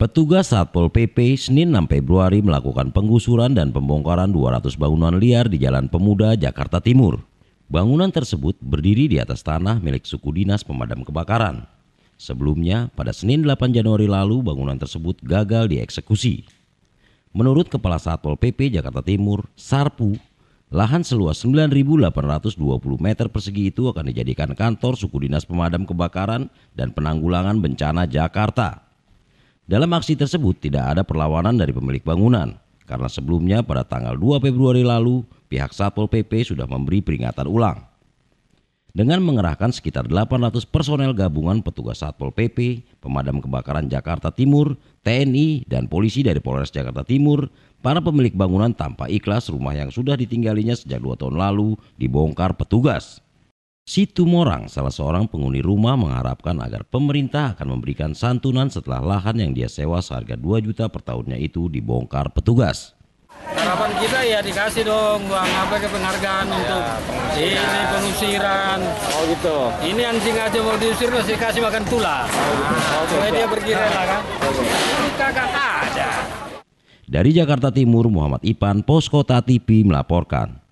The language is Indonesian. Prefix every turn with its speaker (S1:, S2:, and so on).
S1: Petugas Satpol PP Senin 6 Februari melakukan penggusuran dan pembongkaran 200 bangunan liar di Jalan Pemuda, Jakarta Timur. Bangunan tersebut berdiri di atas tanah milik suku dinas pemadam kebakaran. Sebelumnya, pada Senin 8 Januari lalu, bangunan tersebut gagal dieksekusi. Menurut Kepala Satpol PP Jakarta Timur, Sarpu, lahan seluas 9.820 meter persegi itu akan dijadikan kantor suku dinas pemadam kebakaran dan penanggulangan bencana Jakarta. Dalam aksi tersebut tidak ada perlawanan dari pemilik bangunan karena sebelumnya pada tanggal 2 Februari lalu pihak Satpol PP sudah memberi peringatan ulang. Dengan mengerahkan sekitar 800 personel gabungan petugas Satpol PP, pemadam kebakaran Jakarta Timur, TNI, dan polisi dari Polres Jakarta Timur, para pemilik bangunan tanpa ikhlas rumah yang sudah ditinggalinya sejak dua tahun lalu dibongkar petugas. Situ Morang, salah seorang penghuni rumah mengharapkan agar pemerintah akan memberikan santunan setelah lahan yang dia sewa seharga 2 juta per tahunnya itu dibongkar petugas.
S2: Harapan kita ya dikasih dong uang apa ke penghargaan ya, untuk pengusiran. ini pengusiran.
S3: Oh gitu.
S2: Ini anjing aja mau diusir masih kasih makan tulang. Oh, Supaya dia pergi rela kan. Ini kagak ada.
S1: Dari Jakarta Timur, Muhammad Ipan, Poskota TV melaporkan.